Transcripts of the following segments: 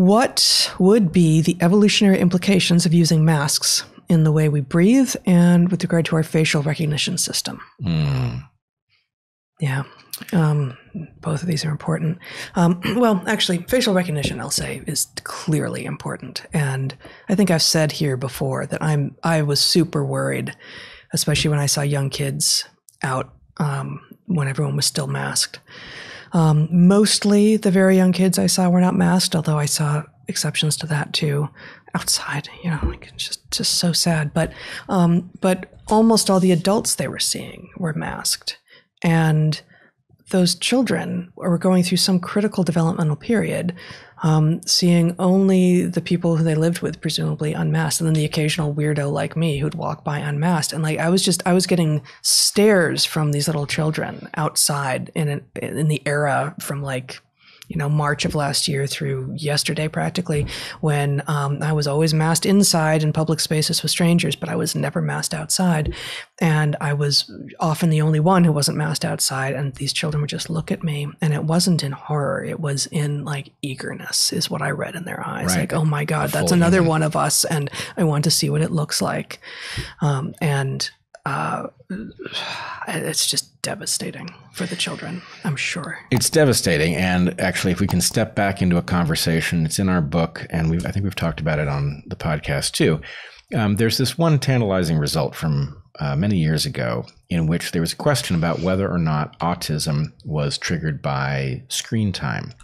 What would be the evolutionary implications of using masks in the way we breathe and with regard to our facial recognition system? Mm. Yeah. Um, both of these are important. Um, well, actually, facial recognition, I'll say, is clearly important. And I think I've said here before that I'm I was super worried, especially when I saw young kids out um, when everyone was still masked. Um, mostly, the very young kids I saw were not masked, although I saw exceptions to that too. Outside, you know, like it's just just so sad. But um, but almost all the adults they were seeing were masked, and those children were going through some critical developmental period, um, seeing only the people who they lived with, presumably unmasked, and then the occasional weirdo like me who'd walk by unmasked. And like I was just, I was getting stares from these little children outside in an, in the era from like you know, March of last year through yesterday, practically, when um, I was always masked inside in public spaces with strangers, but I was never masked outside. And I was often the only one who wasn't masked outside. And these children would just look at me. And it wasn't in horror, it was in like eagerness, is what I read in their eyes. Right. Like, oh my God, that's another human. one of us. And I want to see what it looks like. Um, and uh, it's just devastating for the children, I'm sure. It's devastating, and actually, if we can step back into a conversation, it's in our book, and we I think we've talked about it on the podcast too. Um, there's this one tantalizing result from uh, many years ago in which there was a question about whether or not autism was triggered by screen time,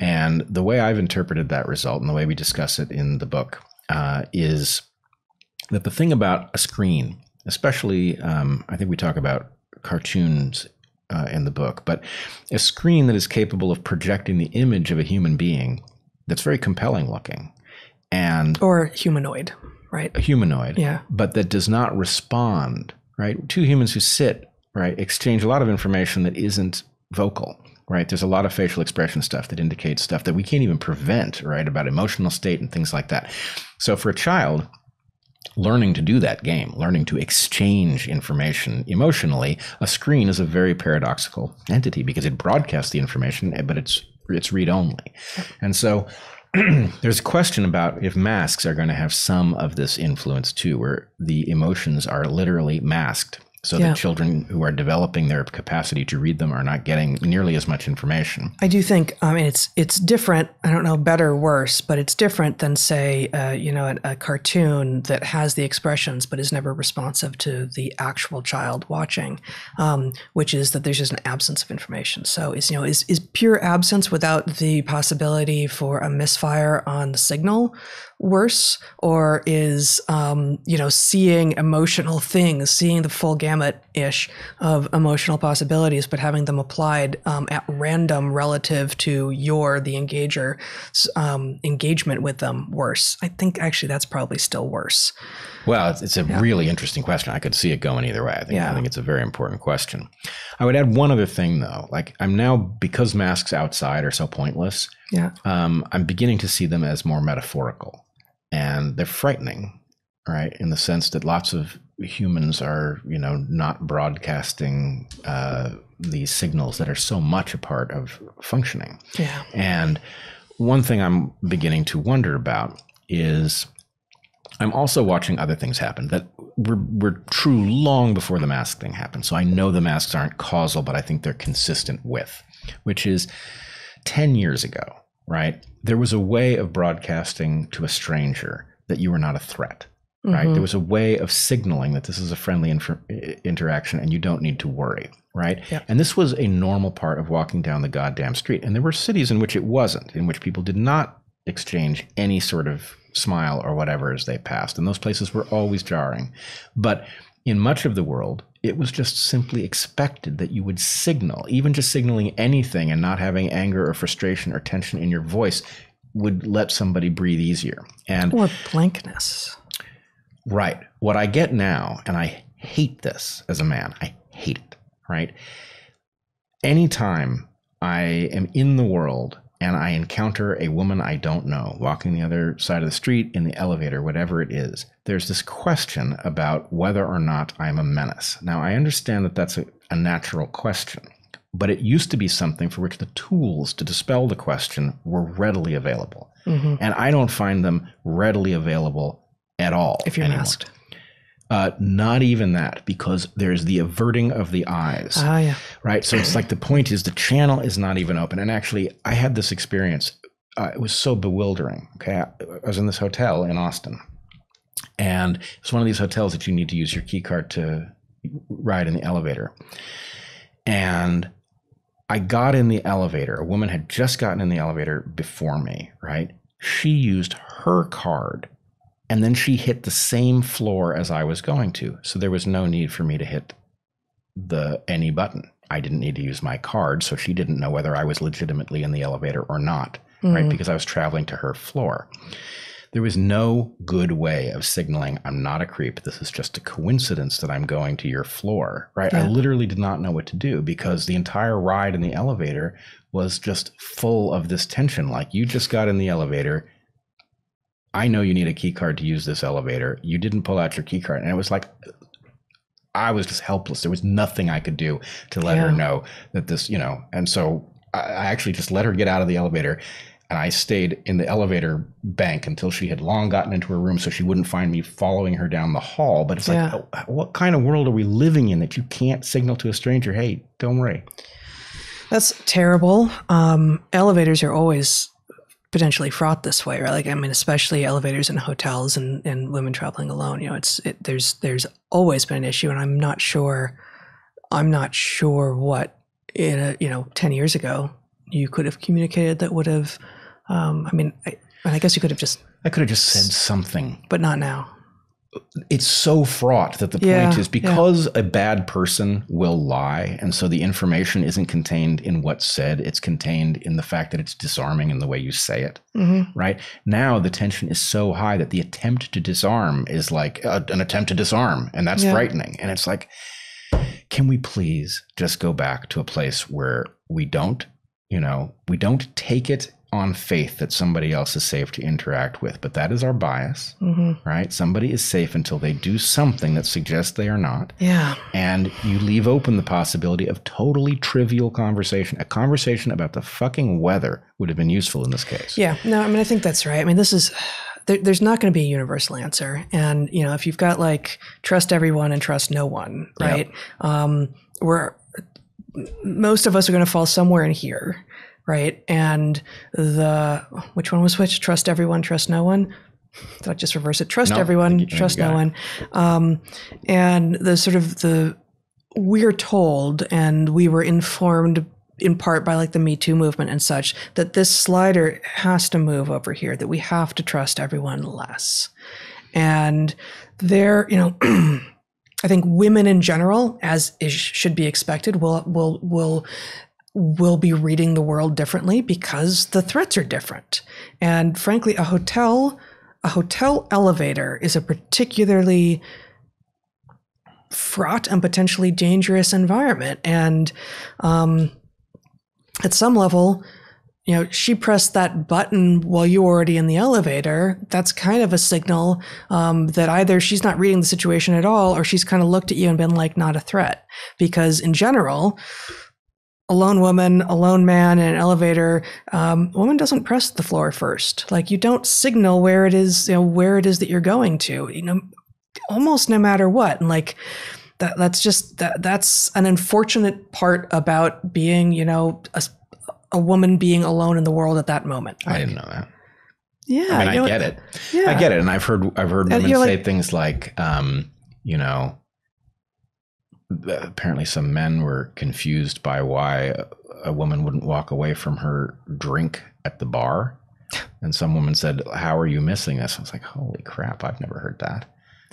and the way I've interpreted that result, and the way we discuss it in the book, uh, is that the thing about a screen, especially, um, I think we talk about cartoons uh, in the book, but a screen that is capable of projecting the image of a human being that's very compelling looking and Or humanoid, right? a humanoid, Yeah. but that does not respond, right? Two humans who sit, right, exchange a lot of information that isn't vocal. Right, there's a lot of facial expression stuff that indicates stuff that we can't even prevent, right, about emotional state and things like that. So, for a child, learning to do that game, learning to exchange information emotionally, a screen is a very paradoxical entity because it broadcasts the information, eh, but it's it's read only. And so there's a question about if masks are going to have some of this influence too, where the emotions are literally masked. So Yeah. that children who are developing their capacity to read them are not getting nearly as much information. I do think I mean it's it's different. I don't know better or worse, but it's different than say uh, you know a, a cartoon that has the expressions but is never responsive to the actual child watching, um, which is that there's just an absence of information. So it's you know is is pure absence without the possibility for a misfire on the signal worse, or is um, you know seeing emotional things, seeing the full gamut ish of emotional possibilities, but having them applied um, at random relative to your the engager um, engagement with them worse. I think actually that's probably still worse. Well, it's, it's a really interesting question. I could see it going either way. I think, yeah. I think it's a very important question. I would add one other thing, though. Like, I'm now, because masks outside are so pointless, Yeah. um, I'm beginning to see them as more metaphorical. And they're frightening, right? In the sense that lots of humans are, you know, not broadcasting uh, these signals that are so much a part of functioning. Yeah. And one thing I'm beginning to wonder about is I'm also watching other things happen that were, were true long before the mask thing happened. So I know the masks aren't causal, but I think they're consistent with, which is 10 years ago, right? There was a way of broadcasting to a stranger that you were not a threat, right? Mhm. There was a way of signaling that this is a friendly inter- interaction and you don't need to worry, right? Yeah. And this was a normal part of walking down the goddamn street. And there were cities in which it wasn't, in which people did not exchange any sort of smile or whatever as they passed. And those places were always jarring. But in much of the world, it was just simply expected that you would signal, even just signaling anything and not having anger or frustration or tension in your voice would let somebody breathe easier. And Or blankness. Right. What I get now, and I hate this as a man, I hate it, right? Anytime I am in the world and I encounter a woman I don't know walking the other side of the street, in the elevator, whatever it is, there's this question about whether or not I'm a menace. Now, I understand that that's a, a natural question, but it used to be something for which the tools to dispel the question were readily available. Mm-hmm. And I don't find them readily available at all. If you're anymore. masked. Uh, not even that, because there's the averting of the eyes, Ah, yeah. right? So it's like the point is the channel is not even open. And actually, I had this experience. Uh, it was so bewildering. Okay. I I was in this hotel in Austin, and it's one of these hotels that you need to use your key card to ride in the elevator. And I got in the elevator. A woman had just gotten in the elevator before me, right? She used her card and then she hit the same floor as I was going to. So there was no need for me to hit the any button. I didn't need to use my card, so she didn't know whether I was legitimately in the elevator or not, right? Mm. Because I was traveling to her floor. There was no good way of signaling I'm not a creep. This is just a coincidence that I'm going to your floor, right? I literally did not know what to do because the entire ride in the elevator was just full of this tension. Like you just got in the elevator. I know you need a key card to use this elevator. You didn't pull out your key card. And it was like, I was just helpless. There was nothing I could do to let her know that this, you know, and so I, I actually just let her get out of the elevator and I stayed in the elevator bank until she had long gotten into her room so she wouldn't find me following her down the hall. But it's like, Yeah. oh, what kind of world are we living in that you can't signal to a stranger, hey, don't worry? That's terrible. Um, elevators are always potentially fraught this way, right? Like, I mean, especially elevators in hotels and, and women traveling alone. You know, it's it, there's there's always been an issue, and I'm not sure. I'm not sure what in a you know ten years ago you could have communicated that would have. Um, I mean, I, I guess you could have just, I could have just said something. but not now. It's so fraught that the point Yeah, is because a bad person will lie. And so the information isn't contained in what's said, it's contained in the fact that it's disarming in the way you say it. Mm-hmm. right? Now the tension is so high that the attempt to disarm is like a, an attempt to disarm, and that's Yeah. frightening. And it's like, can we please just go back to a place where we don't, you know, we don't take it on faith that somebody else is safe to interact with, but that is our bias, Mm-hmm. right? Somebody is safe until they do something that suggests they are not. Yeah. And you leave open the possibility of totally trivial conversation. A conversation about the fucking weather would have been useful in this case. Yeah, no, I mean, I think that's right. I mean, this is there, there's not going to be a universal answer, and you know, if you've got like trust everyone and trust no one, Yep. right? Um, we're most of us are going to fall somewhere in here, right? And the which one was which? Trust everyone, trust no one. Did I just reverse it? Trust No, everyone, trust no got one. Um, and the sort of the we're told, and we were informed in part by like the Me Too movement and such, that this slider has to move over here, that we have to trust everyone less. And there, you know, I think women in general, as is, should be expected, will will will will be reading the world differently because the threats are different. And frankly, a hotel a hotel elevator is a particularly fraught and potentially dangerous environment. And um, at some level, you know, she pressed that button while you were already in the elevator. That's kind of a signal um, that either she's not reading the situation at all, or she's kind of looked at you and been like, not a threat. Because in general, a lone woman, a lone man in an elevator, um, woman doesn't press the floor first. Like you don't signal where it is, you know, where it is that you're going to. You know, almost no matter what. And like that, that's just that. That's an unfortunate part about being, you know, a, a woman being alone in the world at that moment. I didn't know that. Yeah, I mean, know, I get it. Yeah, I get it, and I've heard I've heard women say like- things like, um, you know, apparently some men were confused by why a, woman wouldn't walk away from her drink at the bar, and some woman said, "How are you missing this?" I was like, "Holy crap! I've never heard that."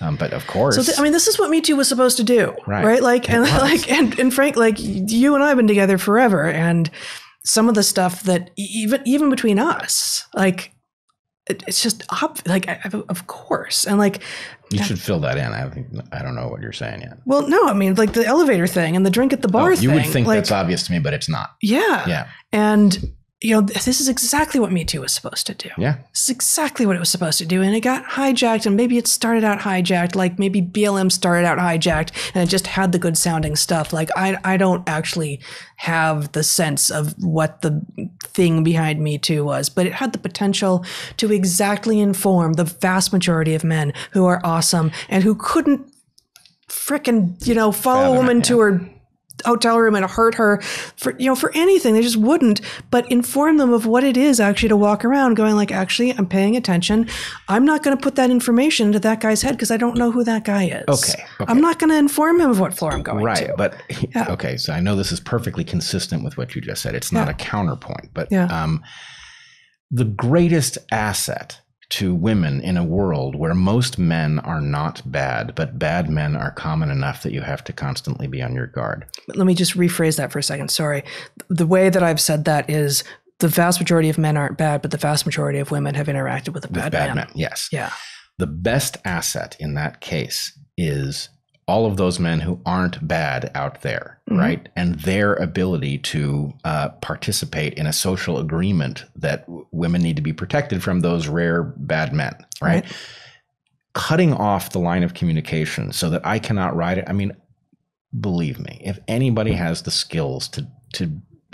Um, but of course, So th- I mean, this is what Me Too was supposed to do, Right. right? Like, It and was. like, and, and Frank, like you and I have been together forever, and some of the stuff that even even between us, like, it, it's just ob- like, I- of course, and like, you should fill that in. I haven't, I don't know what you're saying yet. well, no, I mean, like the elevator thing and the drink at the bar Oh, thing. you would think like, that's obvious to me, but it's not. yeah, Yeah, and you know, this is exactly what Me Too was supposed to do. Yeah. This is exactly what it was supposed to do. And it got hijacked, and maybe it started out hijacked, like maybe BLM started out hijacked and it just had the good sounding stuff. Like, I, I don't actually have the sense of what the thing behind Me Too was, but it had the potential to exactly inform the vast majority of men who are awesome and who couldn't frickin', you know, follow Fathom a it, woman yeah. to her hotel room and hurt her for you know for anything they just wouldn't but inform them of what it is actually to walk around going like actually i'm paying attention i'm not going to put that information into that guy's head because i don't know who that guy is Okay, okay. i'm not going to inform him of what floor i'm going to. Right. to But Yeah. okay, so I know this is perfectly consistent with what you just said. It's not Yeah. a counterpoint, but Yeah. um, the greatest asset to women in a world where most men are not bad, but bad men are common enough that you have to constantly be on your guard. let me just rephrase that for a second sorry the way that i've said that is the vast majority of men aren't bad but the vast majority of women have interacted with a With bad, bad man men, yes. yeah The best asset in that case is all of those men who aren't bad out there, Mhm. right? And their ability to uh, participate in a social agreement that w- women need to be protected from those rare bad men, right? Right. Cutting off the line of communication so that I cannot ride it. I mean, believe me, if anybody has the skills to to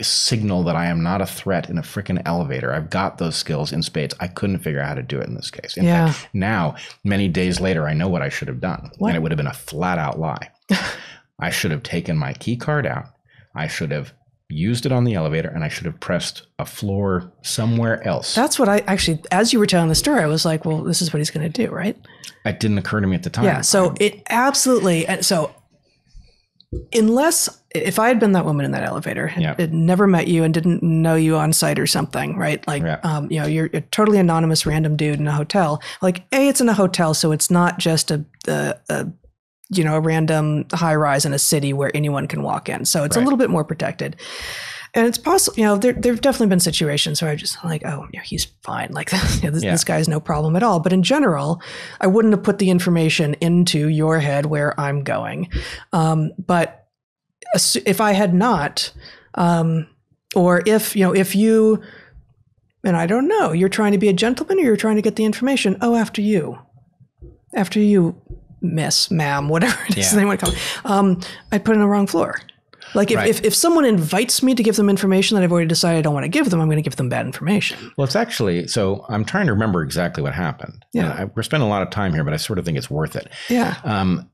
signal that I am not a threat in a freaking elevator, I've got those skills in spades. I couldn't figure out how to do it in this case. In Yeah. fact, now many days later, I know what I should have done, What? and it would have been a flat out lie. I should have taken my key card out. I should have used it on the elevator, and I should have pressed a floor somewhere else. that's what i actually as you were telling the story i was like well this is what he's going to do right it didn't occur to me at the time. Yeah. So it absolutely. And so, unless if I had been that woman in that elevator and Yeah. had never met you and didn't know you on sight or something, right? Like, Yeah. um, you know, you're a totally anonymous random dude in a hotel. Like, a, it's in a hotel, so it's not just a, a, a you know, a random high rise in a city where anyone can walk in. So it's a little bit more protected. And it's possible, you know, there there've definitely been situations where I just like, oh, yeah, he's fine. Like, you know, this, Yeah. this guy's no problem at all. But in general, I wouldn't have put the information into your head where I'm going. Um, but if I had not, um, or if you know, if you, and I don't know, you're trying to be a gentleman or you're trying to get the information. Oh, after you, after you, miss, ma'am, whatever it is Yeah. they want to call. it, Um, I put in the wrong floor. Like if, Right. if, if someone invites me to give them information that I've already decided I don't want to give them, I'm going to give them bad information. Well, it's actually so. I'm trying to remember exactly what happened. Yeah. I, we're spending a lot of time here, but I sort of think it's worth it. Yeah. Um,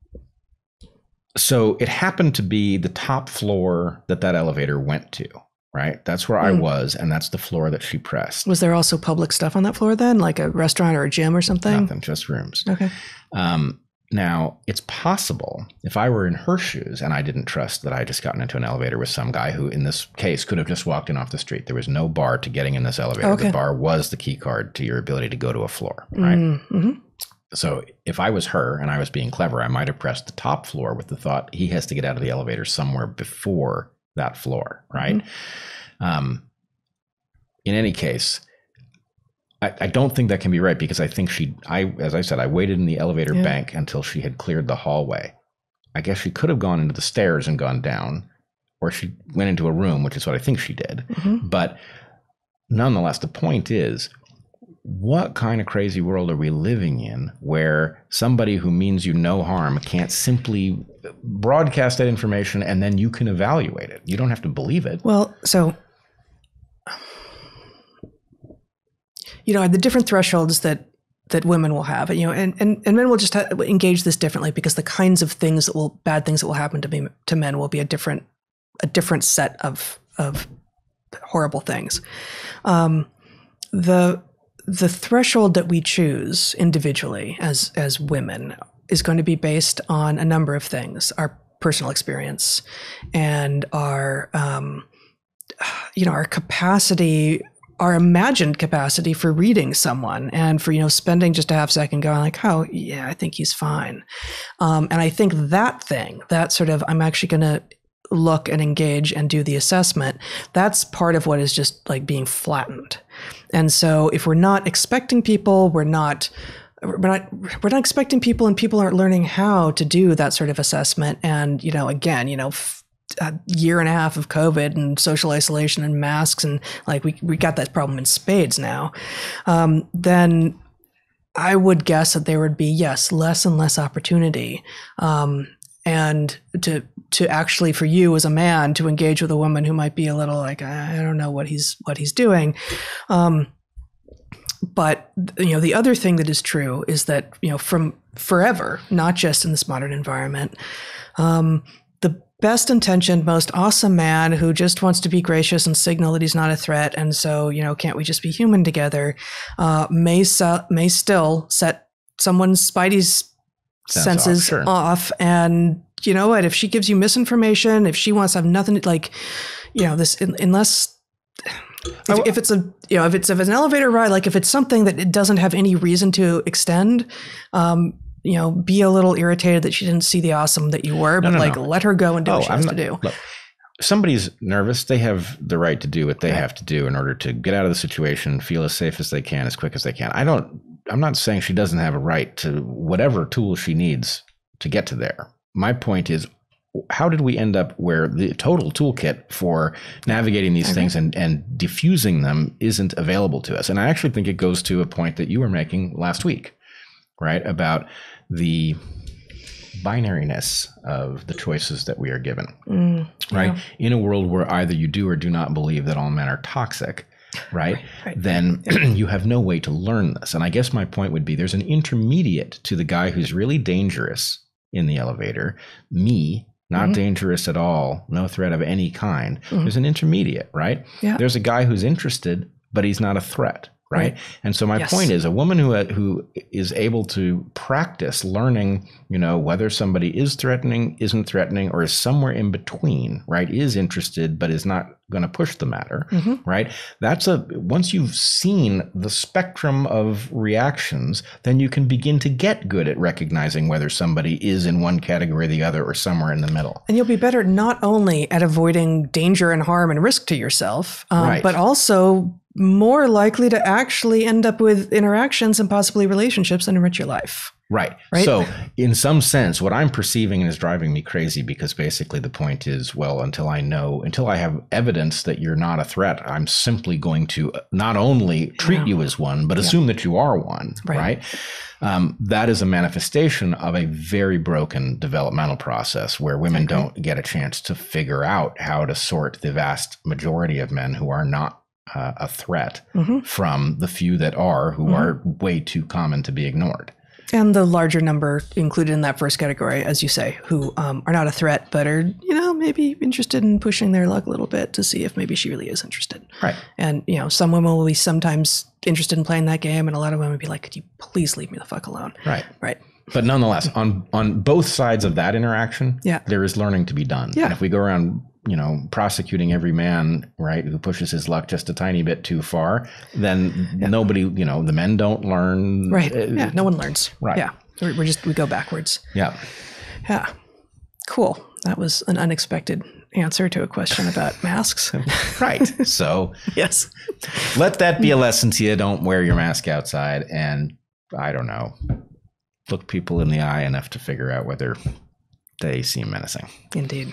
so it happened to be the top floor that that elevator went to. Right, that's where I Mm. was, and that's the floor that she pressed. Was there also public stuff on that floor then, like a restaurant or a gym or something? Nothing, just rooms. Okay. Um, now, it's possible if I were in her shoes and I didn't trust that I just gotten into an elevator with some guy who, in this case, could have just walked in off the street. There was no bar to getting in this elevator. Okay. The bar was the key card to your ability to go to a floor. Right. Mm-hmm. So if I was her and I was being clever, I might have pressed the top floor with the thought he has to get out of the elevator somewhere before that floor, right? Um, in any case, I, I don't think that can be right because I think she, I, as I said, I waited in the elevator Yeah. bank until she had cleared the hallway. I guess she could have gone into the stairs and gone down, or she went into a room, which is what I think she did. hmm But nonetheless, the point is what kind of crazy world are we living in where somebody who means you no harm can't simply broadcast that information and then you can evaluate it? You don't have to believe it. Well, so you know the different thresholds that that women will have, you know, and and, and men will just ha- engage this differently because the kinds of things that will bad things that will happen to be to men will be a different a different set of of horrible things. Um, the the threshold that we choose individually as as women is going to be based on a number of things: our personal experience and our um, you know our capacity our imagined capacity for reading someone and for you know spending just a half second going like oh yeah i think he's fine. Um, and i think that thing that sort of i'm actually going to look and engage and do the assessment that's part of what is just like being flattened and so if we're not expecting people we're not we're not we're not expecting people and people aren't learning how to do that sort of assessment and you know again you know f- a year and a half of COVID and social isolation and masks, and like we, we got that problem in spades now, um, then I would guess that there would be, yes, less and less opportunity. Um, and to to actually for you as a man to engage with a woman who might be a little like I don't know what he's what he's doing, um, but you know the other thing that is true is that you know from forever, not just in this modern environment, um, the best intentioned, most awesome man who just wants to be gracious and signal that he's not a threat, and so you know can't we just be human together, uh, may su- may still set someone's Spidey's senses off, sure. off, and you know what? If she gives you misinformation, if she wants to have nothing like, you know, this unless if, if, it's a you know if it's if it's an elevator ride like if it's something that it doesn't have any reason to extend um you know be a little irritated that she didn't see the awesome that you were but no, no, like no. let her go and do oh, what she I'm has not, to do look, somebody's nervous they have the right to do what they right. have to do in order to get out of the situation feel as safe as they can as quick as they can i don't i'm not saying she doesn't have a right to whatever tools she needs to get to there my point is how did we end up where the total toolkit for navigating these okay. things and, and diffusing them isn't available to us? And I actually think it goes to a point that you were making last week, right? About the binariness of the choices that we are given, mm, right? Yeah. In a world where either you do or do not believe that all men are toxic, right? right, right. Then you have no way to learn this. And I guess my point would be there's an intermediate to the guy who's really dangerous in the elevator, me not mm-hmm. dangerous at all, no threat of any kind. Mm-hmm. There's an intermediate, right? Yeah. There's a guy who's interested, but he's not a threat right? And so my yes. point is, a woman who uh, who is able to practice learning, you know, whether somebody is threatening, isn't threatening, or is somewhere in between, right? Is interested but is not going to push the matter, mm-hmm. right? That's a once you've seen the spectrum of reactions, then you can begin to get good at recognizing whether somebody is in one category or the other, or somewhere in the middle. And you'll be better not only at avoiding danger and harm and risk to yourself, um, right. but also more likely to actually end up with interactions and possibly relationships that enrich your life. Right. right. So, in some sense, what I'm perceiving is driving me crazy because basically the point is well, until I know, until I have evidence that you're not a threat, I'm simply going to not only treat yeah. you as one, but yeah. assume that you are one. Right. right? Um, that is a manifestation of a very broken developmental process where women don't get a chance to figure out how to sort the vast majority of men who are not uh, a threat mm-hmm. from the few that are, who mm-hmm. are way too common to be ignored. And the larger number included in that first category, as you say, who um, are not a threat, but are, you know, maybe interested in pushing their luck a little bit to see if maybe she really is interested. Right. And, you know, some women will be sometimes interested in playing that game, and a lot of women will be like, could you please leave me the fuck alone? Right. Right. But nonetheless, on on both sides of that interaction, yeah. there is learning to be done. Yeah. And if we go around you know, prosecuting every man, right, who pushes his luck just a tiny bit too far, then yeah. nobody, you know, the men don't learn. Right. Uh, yeah. No one learns. Right. Yeah. We're, we're just, we go backwards. Yeah. Yeah. Cool. That was an unexpected answer to a question about masks. right. So, yes. Let that be a lesson to you. Don't wear your mask outside. And I don't know, look people in the eye enough to figure out whether they seem menacing. Indeed.